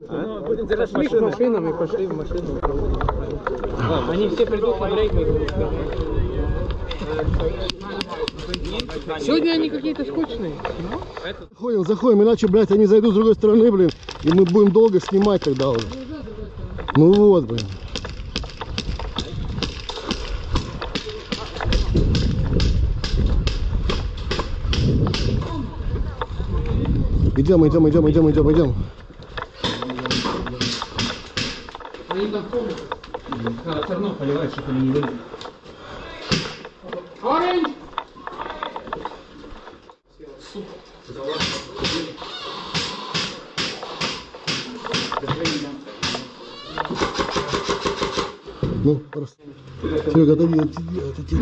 Будем держать машину. машинам и пошли в машину. Они все придут на брейк. Сегодня они какие-то скучные. Заходим, заходим, иначе, блядь, они зайдут с другой стороны, блин, и мы будем долго снимать тогда уже. Ну вот, блин. Идем, идем, идем, идем, идем, идем. В комнате. Тернов поливают, чтобы они не вылезли. Оранж! Ну, раз. Серега, отойди, отойди, отойди.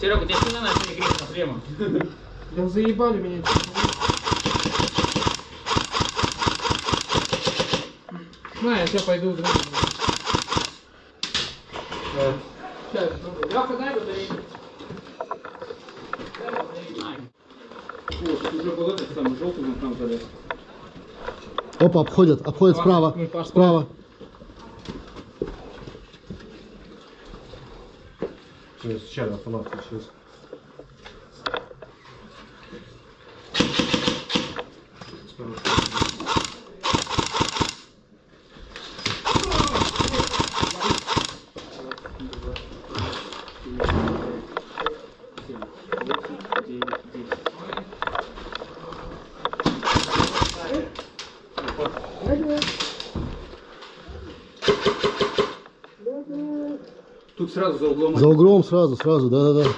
Серега, тебе сильно надо не греться прямо. Да заебали меня. На, я сейчас пойду в другую. Сейчас, Леха, дай батарейку. Уже был этот самый желтый вон там залез. Опа, обходят, обходят справа, Ну, Паш, справа. Сейчас, автомат включился. Сразу за углом. За углом сразу, сразу, да-да-да.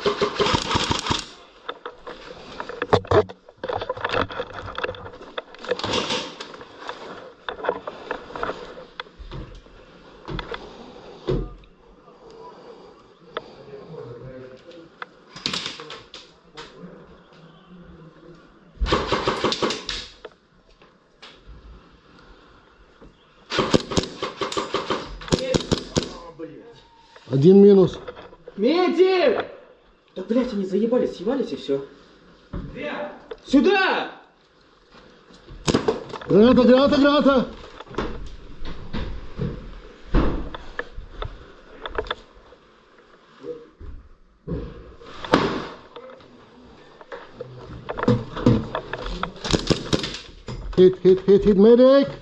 Один минус. Медик! Да блять, они заебались, съебались и все. Сюда! Граната, граната, граната! Hit, hit, hit, hit, medic!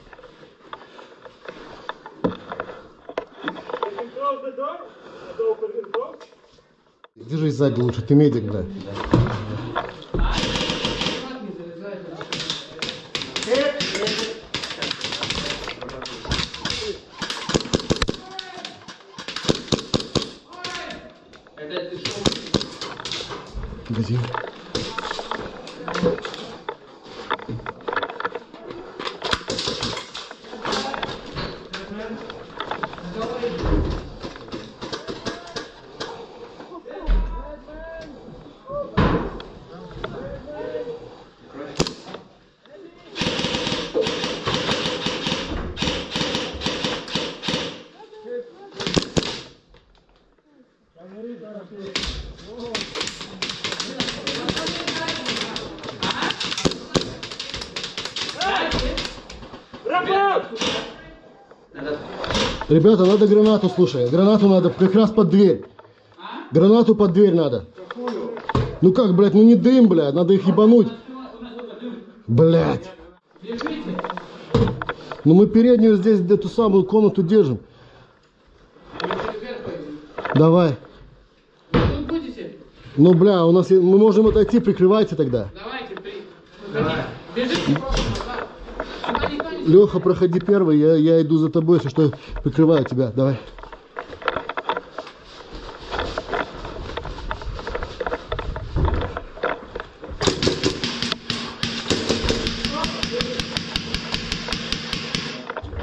Сзади лучше, ты медик, бля. Погоди. Ребята, надо гранату, слушай. Гранату надо как раз под дверь. Гранату под дверь надо. Ну как, блядь, ну не дым, блядь, надо их ебануть. Блядь. Ну мы переднюю здесь, эту самую комнату держим. Давай. Ну, бля, у нас, мы можем отойти, прикрывайте тогда. Давайте, при... Выходите. Бежите, Леха, проходи первый, я, я иду за тобой, если что, прикрываю тебя. Давай.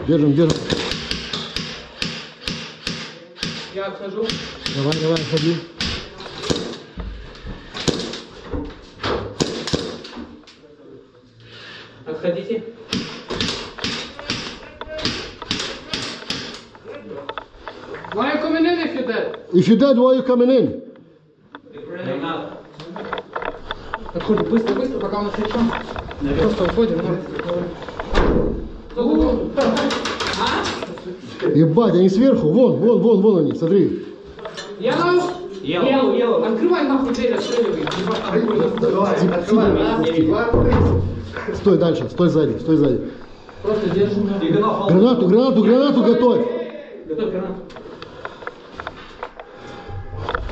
Держим, держим. Я отхожу. Давай, давай, ходи. Отходите. Why are you coming in if you're dead? If you're dead, why are you coming in? Уходим быстро, быстро, пока у нас ничего. Просто уходим, ну. Ебать, они сверху, вон, вон, вон, вон они, смотри. Yellow? Yellow, yellow. Открывай нахуй дверь, отстреливай. Стой дальше, стой сзади, стой сзади. Просто держи. Гранату, гранату, гранату готовь. Готовь гранату.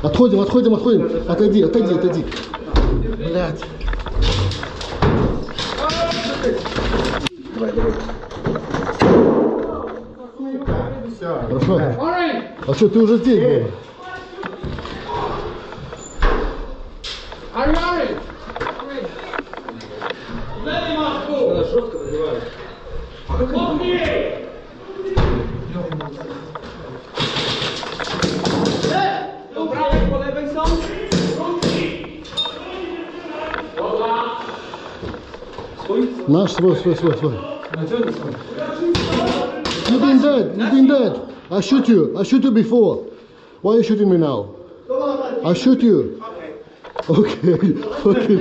Отходим, отходим, отходим. Отойди, отойди, отойди. Блядь. Хорошо. Orange! А что, ты уже здесь был? Are you orange? Наш свой, свой, свой, свой. You been dead, you been dead. I shoot you, I shoot you before. Why you shooting me now? I shoot you. Okay, okay.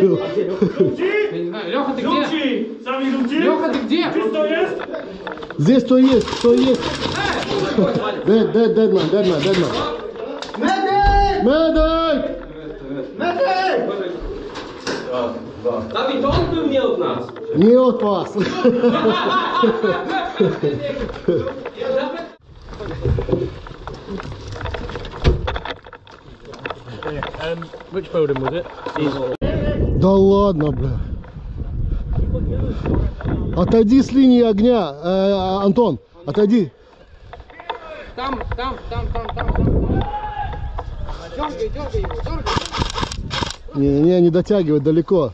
Я не знаю. Леха, ты где? Sami ludzie? Леха, ты где? To jest? Здесь кто есть, кто есть. Dead, dead, dead man, dead man, dead man. Medic! Dawid, on był nie od nas. Nie od was. Which building was it? Да ладно, бля. Отойди с линии огня, э, Антон, отойди. Там, там, там, там, там, там. Дергай, дергай его, дергай. Не, не, не дотягивай, далеко.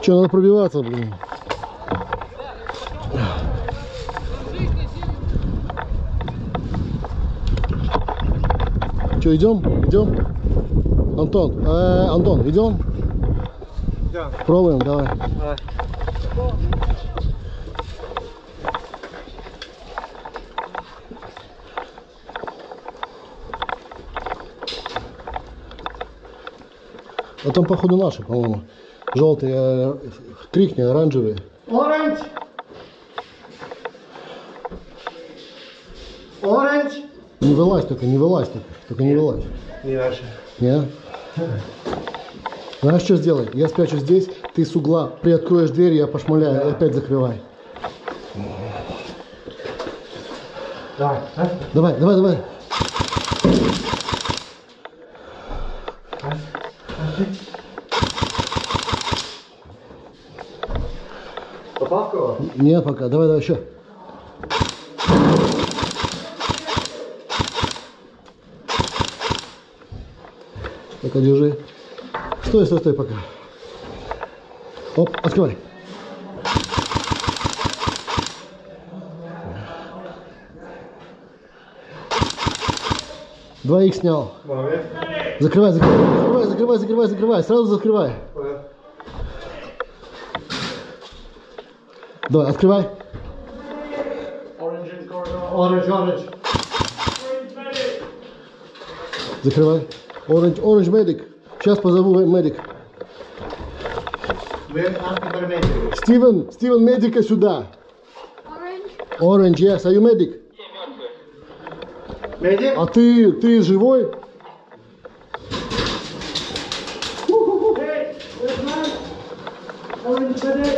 Че, надо пробиваться, блин. Че, идем? Идем? Антон, э, Антон, идем? Да. Пробуем, давай. А там, походу, наши, по-моему. Желтые, э, крикни, оранжевые. Orange. Orange. Не вылазь только, не вылазь только. Только не вылазь. Не наши. Не? Знаешь, что сделай? Я спрячу здесь, ты с угла приоткроешь дверь, я пошмаляю, и опять закрывай. Давай, а? Давай, давай, давай. Нет пока, давай, давай еще. Пока держи. Стой, стой, стой пока. Оп, открывай. Двоих снял. Закрывай, закрывай, закрывай, закрывай, закрывай, закрывай. Сразу закрывай. Давай, открывай. Orange, orange. Закрывай. Orange, orange medic. Сейчас позову медик. Стивен, Стивен, медика сюда. Orange, yes. Are you medic? Medic. А ты, ты живой? Orange medic.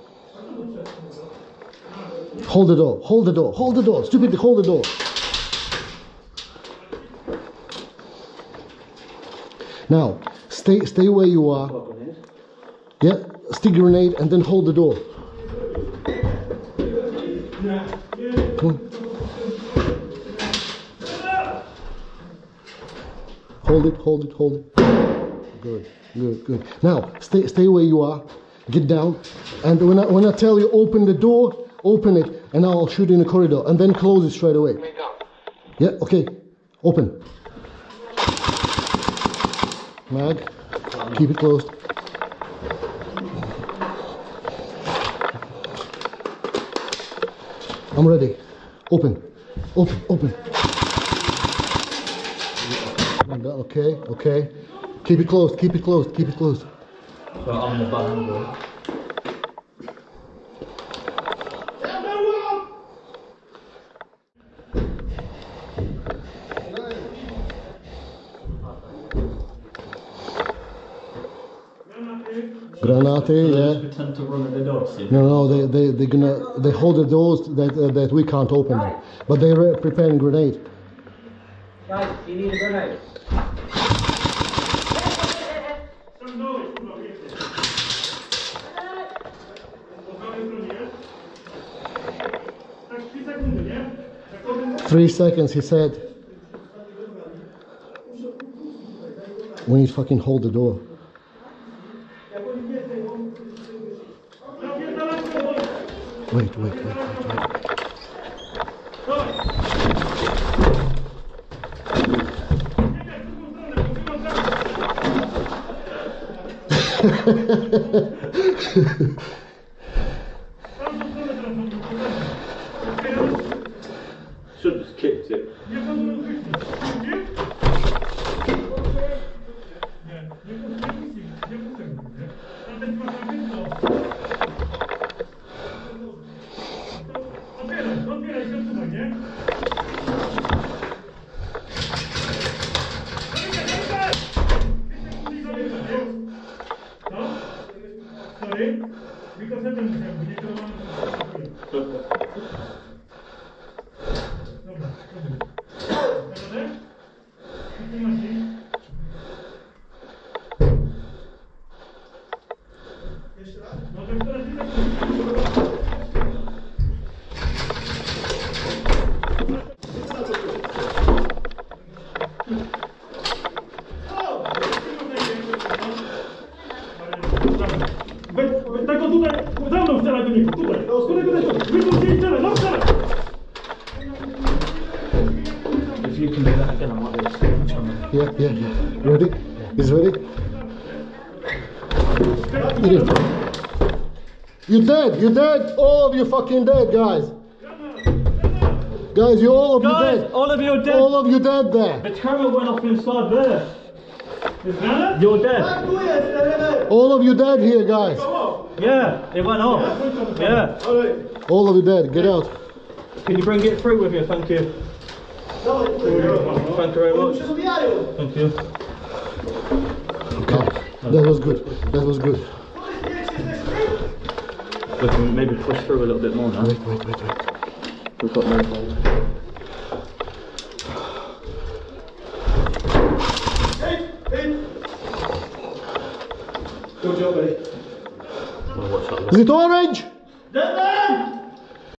Hold the door. Hold the door. Hold the door. Stupid. Hold the door. Now, stay stay where you are. Yeah, stick grenade and then hold the door. Hold it, hold it, hold it. Good, good, good. Now, stay stay where you are. Get down. And when I when I tell you open the door, open it and I'll shoot in the corridor and then close it straight away. Yeah, okay. Open. Mag, keep it closed. I'm ready. Open. Open, open. And, Okay, okay. Keep it closed, keep it closed, keep it closed. Granate, yeah. Pretend to run at the door, see? No, no, they they they gonna they hold the doors that uh, that we can't open them, but they're preparing grenade. Guys, you need a grenade. Tam dołeś, kurwa, wiecie. Po prawej stronie jest. Tak 3 sekundy, nie? Jak powiem, Three seconds, he said. We need fucking hold the door. Wait, wait, wait, wait, wait. Should have just kicked it. Tu masz ich. No to teraz nie tak. He's ready. Idiot. You dead? You dead? All of you fucking dead, guys. Guys, you all of you Guys, dead. all of you dead. All of you dead there. The camera went off inside there. You're dead. All of you dead here, guys. Yeah, it went off. Yeah. All of you dead. Get out. Can you bring it through with you? Thank you. Thank you very much. Thank you. Okay. That was good. That was good. We can maybe push through a little bit more now. Wait, wait, wait, wait. We've got no holes. Is it orange? Dead